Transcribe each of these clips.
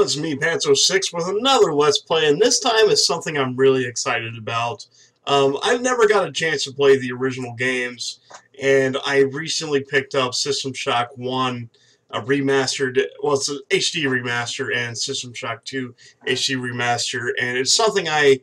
it's me, Pants06, with another Let's Play, and this time is something I'm really excited about. Um, I've never got a chance to play the original games, and I recently picked up System Shock 1, a remastered, well, it's an HD remaster, and System Shock 2 HD remaster, and it's something I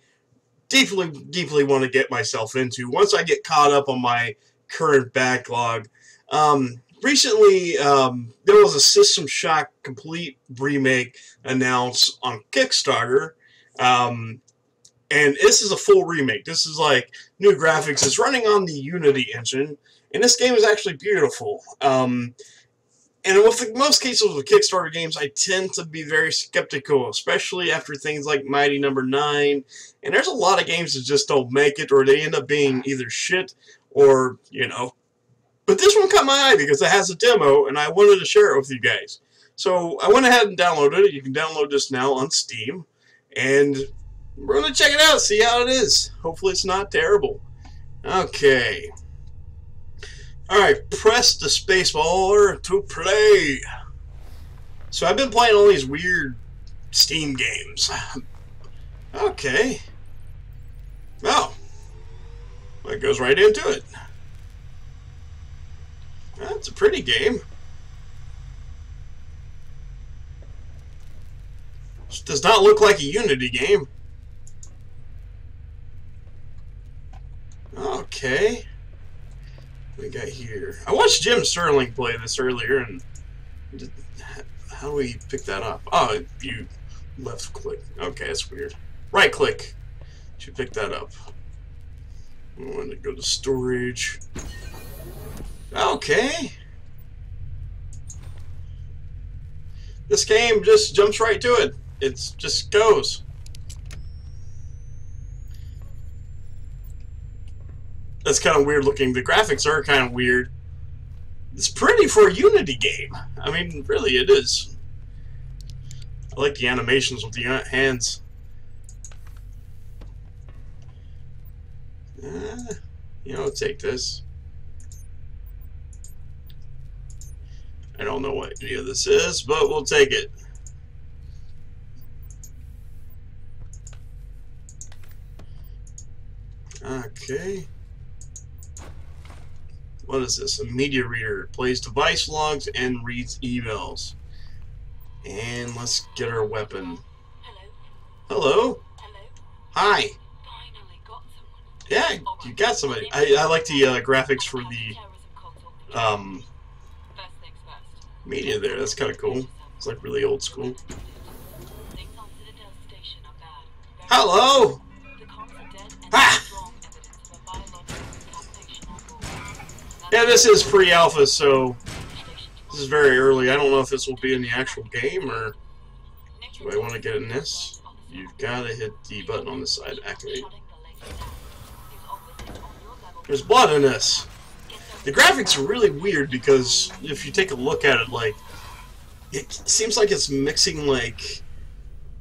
deeply, deeply want to get myself into once I get caught up on my current backlog. Um, recently, um, there was a System Shock complete remake announced on Kickstarter. Um, and this is a full remake. This is like new graphics. It's running on the Unity engine, and this game is actually beautiful. Um, and with the, most cases with Kickstarter games, I tend to be very skeptical, especially after things like Mighty Number no. 9. And there's a lot of games that just don't make it, or they end up being either shit or, you know, but this one caught my eye because it has a demo, and I wanted to share it with you guys. So I went ahead and downloaded it. You can download this now on Steam. And we're going to check it out, see how it is. Hopefully it's not terrible. Okay. Alright, press the spacebar to play. So I've been playing all these weird Steam games. okay. Well, it goes right into it. That's a pretty game. This does not look like a Unity game. Okay. We got here? I watched Jim Sterling play this earlier, and did, how do we pick that up? Oh, you left click. Okay, that's weird. Right click to pick that up. I want to go to storage. Okay. This game just jumps right to it. It just goes. That's kind of weird looking. The graphics are kind of weird. It's pretty for a Unity game. I mean, really, it is. I like the animations with the hands. Uh, you know, take this. I don't know what any of this is, but we'll take it. Okay. What is this? A media reader. Plays device logs and reads emails. And let's get our weapon. Hello? Hello? Hi. Yeah, you got somebody. I, I like the uh, graphics for the um, media there. That's kind of cool. It's like really old school. Hello! Ah! Yeah, this is pre-alpha, so this is very early. I don't know if this will be in the actual game, or do I want to get in this? You've got to hit the button on the side, activate. There's blood in this. The graphics are really weird because if you take a look at it, like, it seems like it's mixing, like,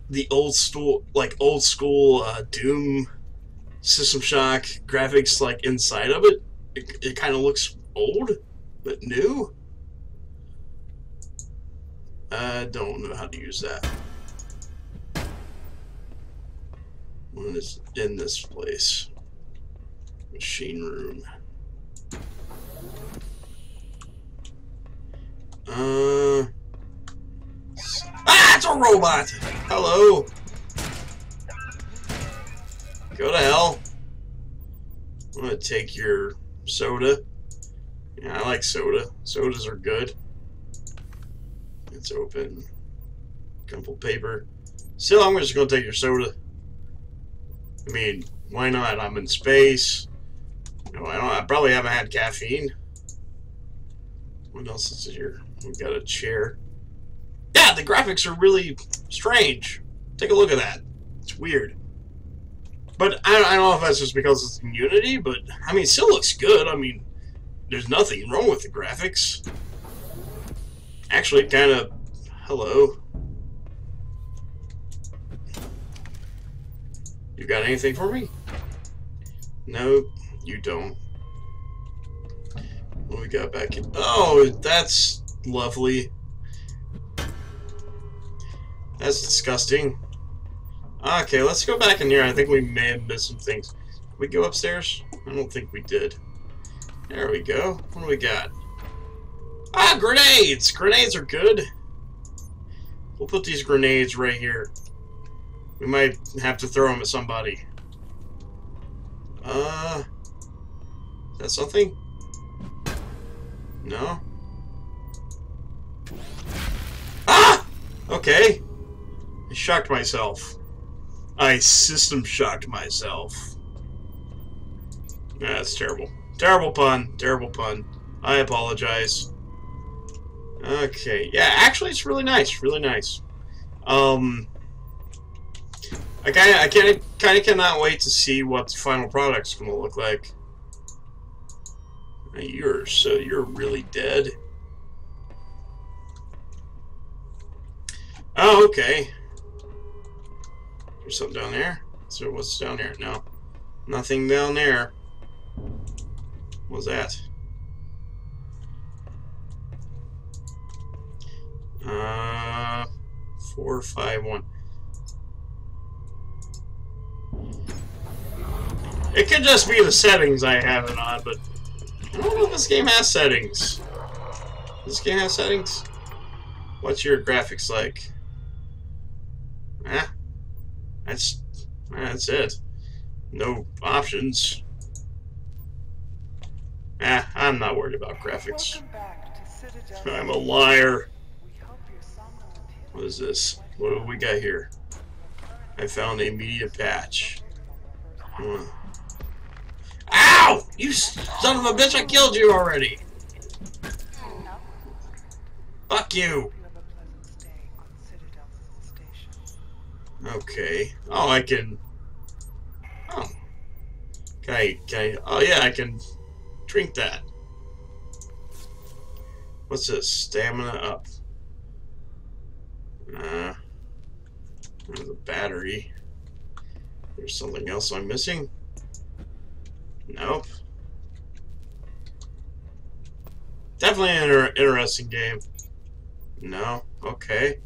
the old school, like, old school uh, Doom System Shock graphics, like, inside of it. It, it kind of looks old, but new. I don't know how to use that. One is in this place. Machine room. Uh. Ah, it's a robot! Hello! Go to hell. I'm gonna take your soda. Yeah, I like soda. Sodas are good. It's open. Crumpled paper. Still, I'm just gonna take your soda. I mean, why not? I'm in space. No, I don't. I probably haven't had caffeine. What else is here? We've got a chair. Yeah, the graphics are really strange. Take a look at that. It's weird. But I, I don't know if that's just because it's in Unity, but I mean, it still looks good. I mean, there's nothing wrong with the graphics. Actually, kind of. Hello. You got anything for me? No, you don't. What we got back in? Oh, that's lovely. That's disgusting. Okay, let's go back in here. I think we may have missed some things. Did we go upstairs? I don't think we did. There we go. What do we got? Ah, grenades! Grenades are good. We'll put these grenades right here. We might have to throw them at somebody. Uh... Is that something? No? Ah! Okay. I shocked myself. I system shocked myself. That's terrible. Terrible pun. Terrible pun. I apologize. Okay. Yeah, actually, it's really nice. Really nice. Um, I kind of, I kind of, cannot wait to see what the final product's going to look like. You're so you're really dead. Oh, okay. There's something down there. So what's down there? No. Nothing down there. What's that? Uh, four, five, one. It could just be the settings I have it on, but I don't know if this game has settings. This game has settings? What's your graphics like? Ah, that's that's it. No options. Ah, I'm not worried about graphics. I'm a liar. What is this? What do we got here? I found a media patch. Hmm. Ow! You son of a bitch, I killed you already! Fuck you! Okay. Oh, I can... Oh. Can I... Oh, yeah, I can drink that. What's this? Stamina up. Uh, there's a battery. There's something else I'm missing. Nope. Definitely an inter interesting game. No? Okay.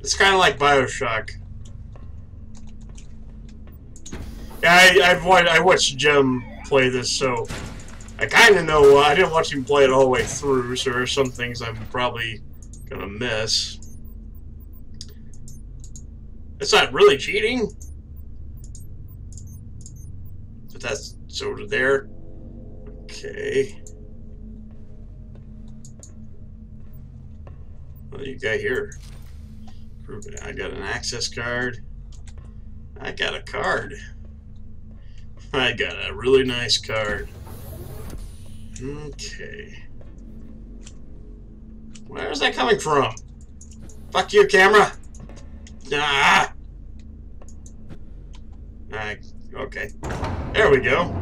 It's kind of like Bioshock. Yeah, I, I've watched, I watched Jim play this, so I kind of know. Uh, I didn't watch him play it all the way through, so there's some things I'm probably gonna miss. It's not really cheating. But that's sort of there. Okay. What do you got here? I got an access card. I got a card. I got a really nice card. Okay. Where's that coming from? Fuck you, camera! Ah! I, okay. There we go.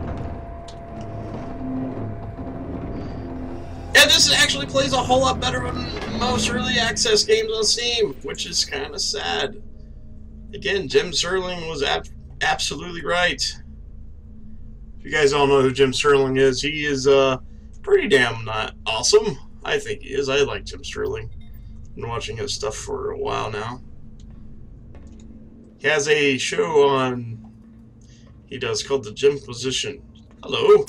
Yeah, this actually plays a whole lot better than most early access games on Steam, which is kind of sad. Again, Jim Sterling was ab absolutely right. If you guys all know who Jim Sterling is, he is uh, pretty damn not awesome. I think he is. I like Jim Sterling. Been watching his stuff for a while now. He has a show on he does called the Jimquisition. Hello.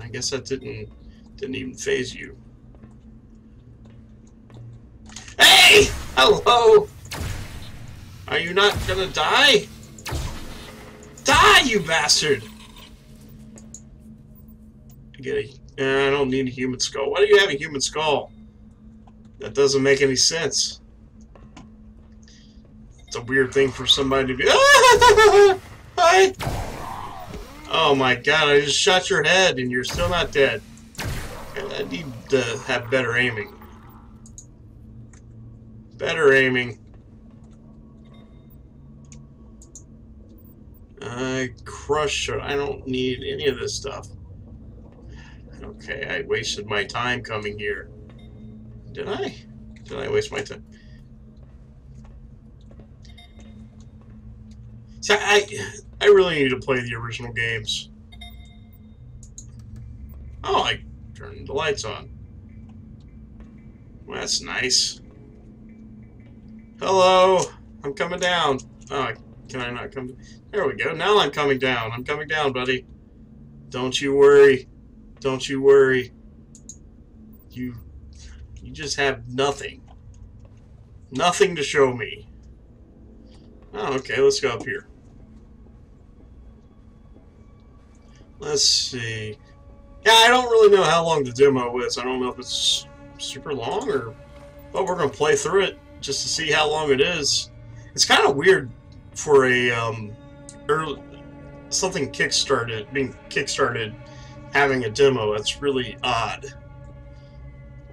I guess that didn't didn't even phase you. Hey! Hello! Are you not gonna die? Die, you bastard! I get a. Eh, I don't need a human skull. Why do you have a human skull? That doesn't make any sense. It's a weird thing for somebody to be. Hi! Oh my god, I just shot your head and you're still not dead. I need to have better aiming. Better aiming. I crush her. I don't need any of this stuff. Okay, I wasted my time coming here. Did I? Did I waste my time? So I, I really need to play the original games. Oh, I turned the lights on. Well, that's nice. Hello, I'm coming down. Oh, can I not come? There we go. Now I'm coming down. I'm coming down, buddy. Don't you worry. Don't you worry. You, you just have nothing. Nothing to show me. Oh, okay. Let's go up here. Let's see. Yeah, I don't really know how long the demo is. I don't know if it's super long or... But we're going to play through it just to see how long it is. It's kind of weird for a um, early, something kickstarted, being kickstarted, having a demo. That's really odd.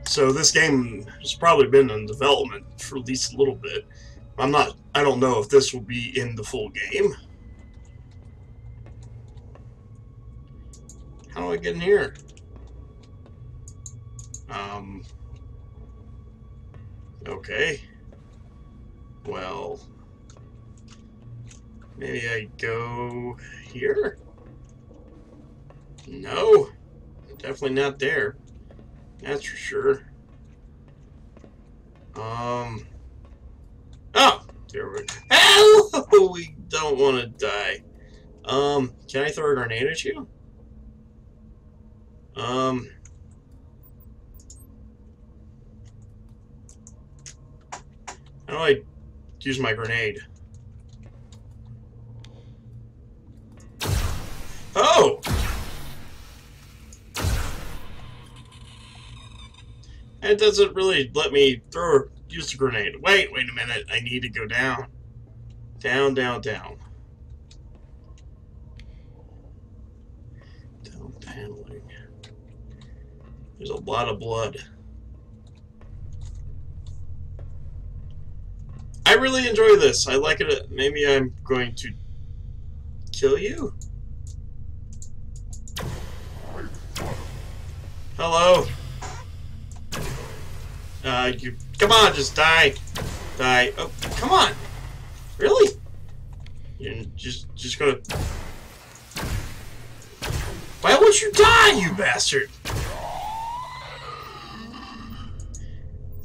So this game has probably been in development for at least a little bit. I'm not, I don't know if this will be in the full game. How do I get in here? Um, okay. Well, maybe I go here? No, definitely not there. That's for sure. Um, oh, there we go. Oh, we don't want to die. Um, can I throw a grenade at you? Um. How do I use my grenade? Oh! It doesn't really let me throw use the grenade. Wait, wait a minute. I need to go down. Down, down, down. There's a lot of blood. I really enjoy this. I like it. Maybe I'm going to kill you? Hello? Uh, you... Come on, just die. Die. Oh, come on. Really? You're just, just gonna... You die, you bastard?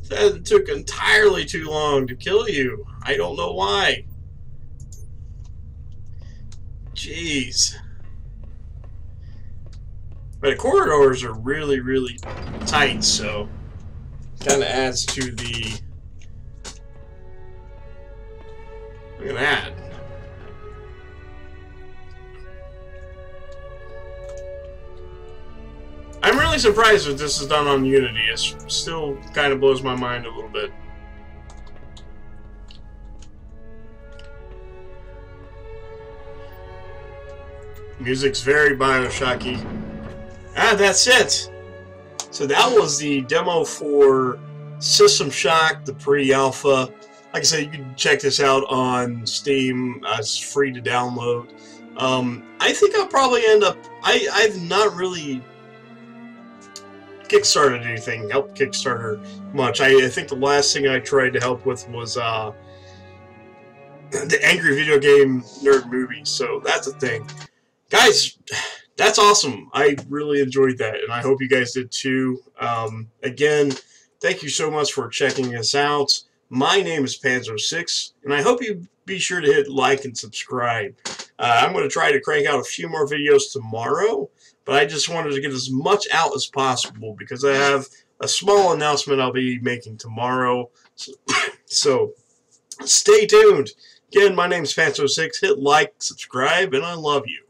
That took entirely too long to kill you. I don't know why. Jeez. But the corridors are really, really tight, so kind of adds to the... Look at that. Surprised that this is done on Unity. It still kind of blows my mind a little bit. Music's very Bioshocky. Ah, that's it! So that was the demo for System Shock, the pre-alpha. Like I said, you can check this out on Steam. Uh, it's free to download. Um, I think I'll probably end up... I, I've not really kickstarted anything, helped Kickstarter much. I, I, think the last thing I tried to help with was uh, the Angry Video Game Nerd movie, so that's a thing. Guys, that's awesome. I really enjoyed that, and I hope you guys did too. Um, again, thank you so much for checking us out. My name is Pants06, and I hope you be sure to hit like and subscribe. Uh, I'm going to try to crank out a few more videos tomorrow. But I just wanted to get as much out as possible because I have a small announcement I'll be making tomorrow. So, so stay tuned. Again, my name is Pants06. Hit like, subscribe, and I love you.